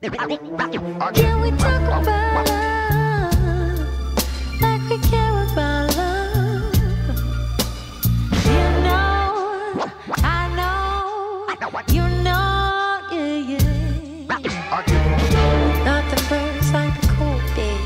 Can we talk about love like we care about love? You know, I know, you know, yeah, yeah. Nothing burns like the cold day.